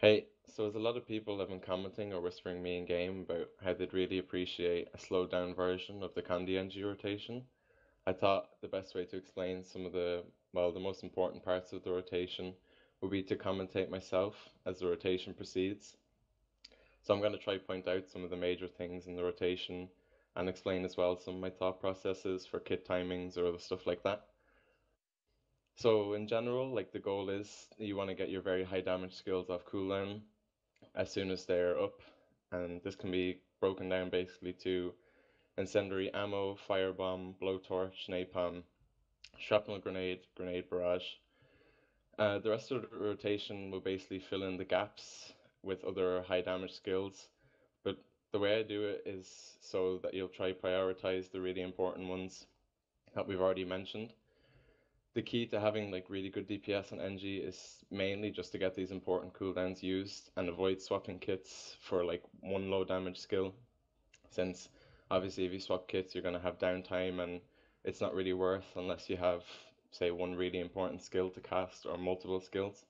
Hey, so there's a lot of people have been commenting or whispering me in game about how they'd really appreciate a slowed down version of the Condi Engi rotation. I thought the best way to explain some of the, well, the most important parts of the rotation would be to commentate myself as the rotation proceeds. So I'm going to try point out some of the major things in the rotation and explain as well some of my thought processes for kit timings or other stuff like that. So in general, like the goal is you want to get your very high damage skills off cooldown as soon as they're up, and this can be broken down basically to incendiary ammo, firebomb, blowtorch, napalm, shrapnel grenade, grenade barrage. Uh, the rest of the rotation will basically fill in the gaps with other high damage skills, but the way I do it is so that you'll try prioritize the really important ones that we've already mentioned the key to having like really good DPS on Engi is mainly just to get these important cooldowns used and avoid swapping kits for like one low damage skill. Since obviously if you swap kits you're gonna have downtime and it's not really worth unless you have say one really important skill to cast or multiple skills.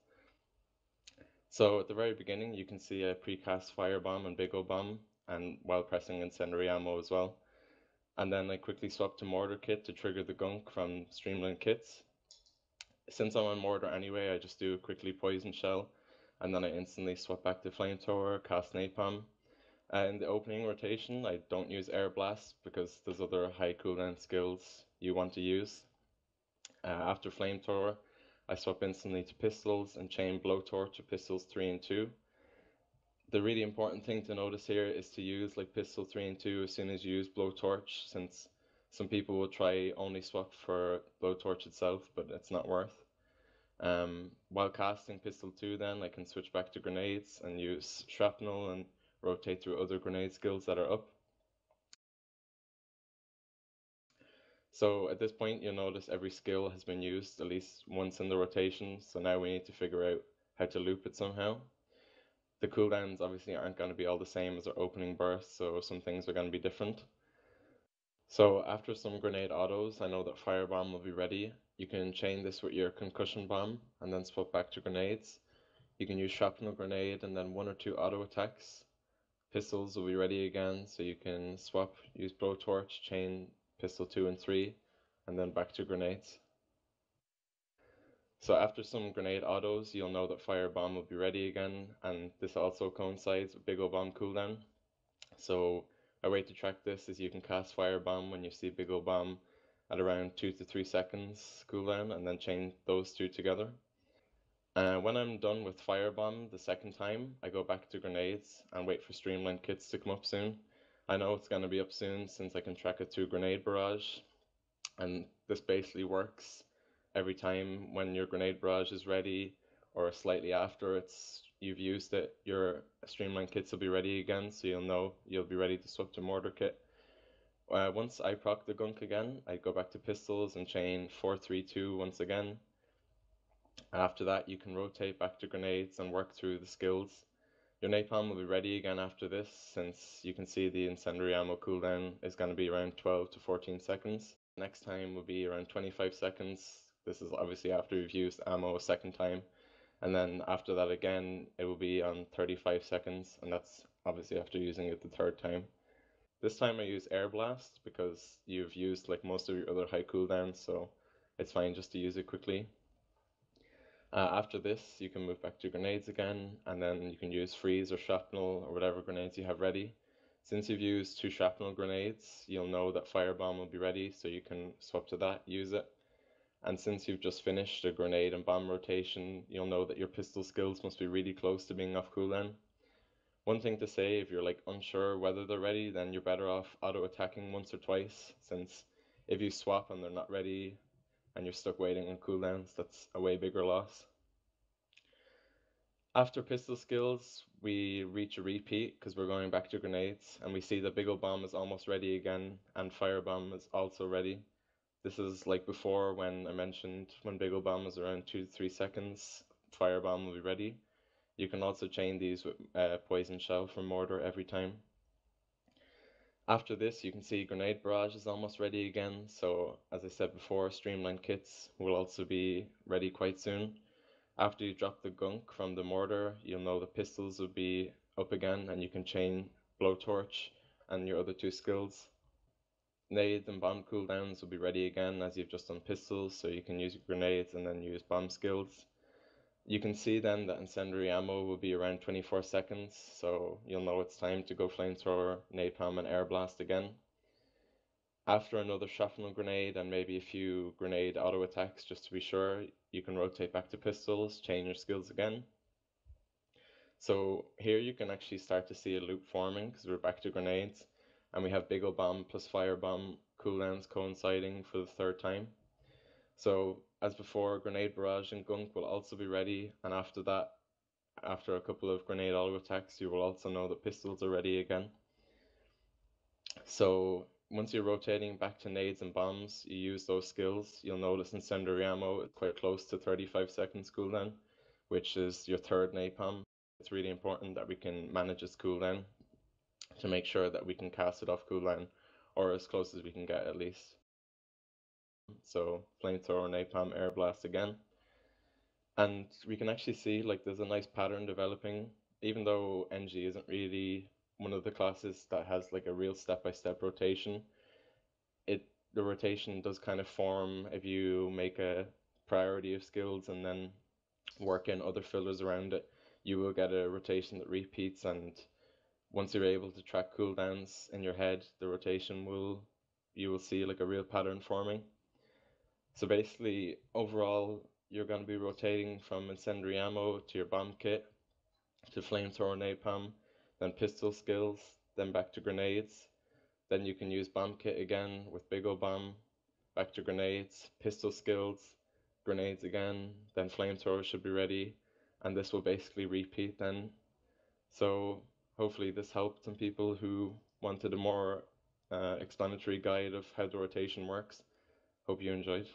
So at the very beginning you can see a precast firebomb and Big Ol' Bomb and while pressing incendiary ammo as well. And then I quickly swap to mortar kit to trigger the gunk from streamlined kits since I'm on mortar anyway, I just do a quickly poison shell, and then I instantly swap back to flamethrower, cast napalm. Uh, in the opening rotation, I don't use air blast because there's other high cooldown skills you want to use. Uh, after flamethrower, I swap instantly to pistols and chain blowtorch to pistols 3 and 2. The really important thing to notice here is to use like pistol 3 and 2 as soon as you use blowtorch since some people will try only swap for blowtorch itself, but it's not worth. Um, while casting pistol 2 then I can switch back to grenades and use shrapnel and rotate through other grenade skills that are up. So at this point you'll notice every skill has been used at least once in the rotation, so now we need to figure out how to loop it somehow. The cooldowns obviously aren't going to be all the same as our opening burst, so some things are going to be different. So after some grenade autos, I know that firebomb will be ready. You can chain this with your concussion bomb and then swap back to grenades. You can use shrapnel grenade and then one or two auto attacks. Pistols will be ready again, so you can swap, use blowtorch, chain pistol 2 and 3, and then back to grenades. So after some grenade autos, you'll know that firebomb will be ready again, and this also coincides with Big Ol' Bomb cooldown. So a way to track this is you can cast Firebomb when you see Big Ol' Bomb at around 2 to 3 seconds cooldown and then chain those two together. Uh, when I'm done with Firebomb the second time, I go back to Grenades and wait for Streamline kits to come up soon. I know it's going to be up soon since I can track it through Grenade Barrage, and this basically works every time when your Grenade Barrage is ready or slightly after it's you've used it, your streamline kits will be ready again, so you'll know you'll be ready to swap to mortar kit. Uh, once I proc the gunk again, I go back to pistols and chain 432 once again. After that, you can rotate back to grenades and work through the skills. Your napalm will be ready again after this, since you can see the incendiary ammo cooldown is going to be around 12 to 14 seconds. Next time will be around 25 seconds. This is obviously after you've used ammo a second time and then after that again it will be on 35 seconds and that's obviously after using it the third time. This time I use air blast because you've used like most of your other high cooldowns so it's fine just to use it quickly. Uh, after this you can move back to grenades again and then you can use freeze or shrapnel or whatever grenades you have ready. Since you've used two shrapnel grenades you'll know that firebomb will be ready so you can swap to that, use it. And since you've just finished a grenade and bomb rotation, you'll know that your pistol skills must be really close to being off cooldown. One thing to say, if you're like unsure whether they're ready, then you're better off auto attacking once or twice, since if you swap and they're not ready and you're stuck waiting on cooldowns, that's a way bigger loss. After pistol skills, we reach a repeat because we're going back to grenades, and we see the Big Ol' Bomb is almost ready again, and firebomb is also ready. This is like before when I mentioned when Big Bomb is around 2 to 3 seconds, Fire Bomb will be ready. You can also chain these with uh, Poison Shell from Mortar every time. After this, you can see Grenade Barrage is almost ready again, so as I said before, Streamline Kits will also be ready quite soon. After you drop the gunk from the mortar, you'll know the pistols will be up again and you can chain blowtorch and your other two skills. Nade and bomb cooldowns will be ready again as you've just done pistols, so you can use grenades and then use bomb skills. You can see then that incendiary ammo will be around 24 seconds, so you'll know it's time to go flamethrower, napalm and air blast again. After another shrapnel grenade and maybe a few grenade auto attacks just to be sure, you can rotate back to pistols, change your skills again. So here you can actually start to see a loop forming because we're back to grenades and we have Big Ol' Bomb plus Fire Bomb cooldowns coinciding for the third time. So as before, Grenade Barrage and Gunk will also be ready and after that, after a couple of grenade auto attacks, you will also know that pistols are ready again. So once you're rotating back to nades and bombs, you use those skills. You'll notice incendiary ammo is quite close to 35 seconds cooldown, which is your third napalm. It's really important that we can manage its cooldown to make sure that we can cast it off cooldown or as close as we can get at least. So flamethrower, napalm, air blast again. And we can actually see like there's a nice pattern developing, even though Engi isn't really one of the classes that has like a real step-by-step rotation. It the rotation does kind of form if you make a priority of skills and then work in other fillers around it. You will get a rotation that repeats, and once you're able to track cooldowns in your head, the rotation will you will see like a real pattern forming. So basically, overall, you're going to be rotating from incendiary ammo to your bomb kit to flamethrower napalm then pistol skills, then back to grenades. Then you can use bomb kit again with Big Ol' Bomb, back to grenades, pistol skills, grenades again, then flamethrower should be ready, and this will basically repeat then. So hopefully this helped some people who wanted a more uh, explanatory guide of how the rotation works. Hope you enjoyed.